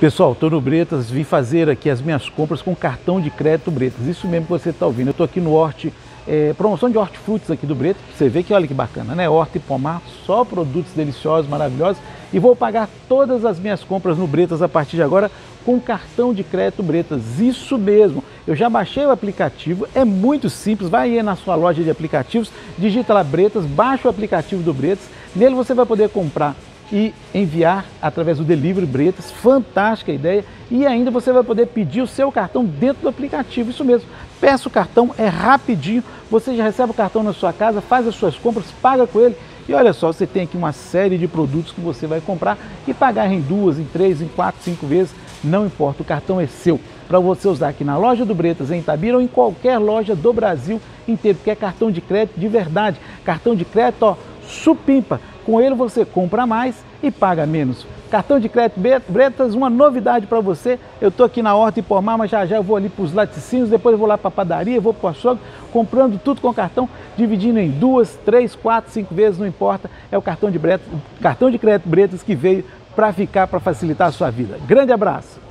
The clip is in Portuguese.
Pessoal, estou no Bretas, vim fazer aqui as minhas compras com cartão de crédito Bretas. Isso mesmo que você está ouvindo. Eu estou aqui no Horte, é, promoção de hortifrutis aqui do Bretas. Você vê que olha que bacana, né? Horta e pomar, só produtos deliciosos, maravilhosos. E vou pagar todas as minhas compras no Bretas a partir de agora com cartão de crédito Bretas. Isso mesmo. Eu já baixei o aplicativo, é muito simples. Vai aí na sua loja de aplicativos, digita lá Bretas, baixa o aplicativo do Bretas. Nele você vai poder comprar e enviar através do Delivery Bretas, fantástica ideia. E ainda você vai poder pedir o seu cartão dentro do aplicativo, isso mesmo. Peça o cartão, é rapidinho, você já recebe o cartão na sua casa, faz as suas compras, paga com ele. E olha só, você tem aqui uma série de produtos que você vai comprar e pagar em duas, em três, em quatro, cinco vezes, não importa, o cartão é seu. Para você usar aqui na loja do Bretas, em Itabira ou em qualquer loja do Brasil inteiro, porque é cartão de crédito de verdade. Cartão de crédito, ó, supimpa. Com ele você compra mais e paga menos. Cartão de crédito Bretas, uma novidade para você. Eu estou aqui na Horta e Pomar, mas já já eu vou ali para os laticínios, depois eu vou lá para a padaria, vou para o açougue, comprando tudo com cartão, dividindo em duas, três, quatro, cinco vezes, não importa. É o cartão de, Bretas, cartão de crédito Bretas que veio para ficar, para facilitar a sua vida. Grande abraço!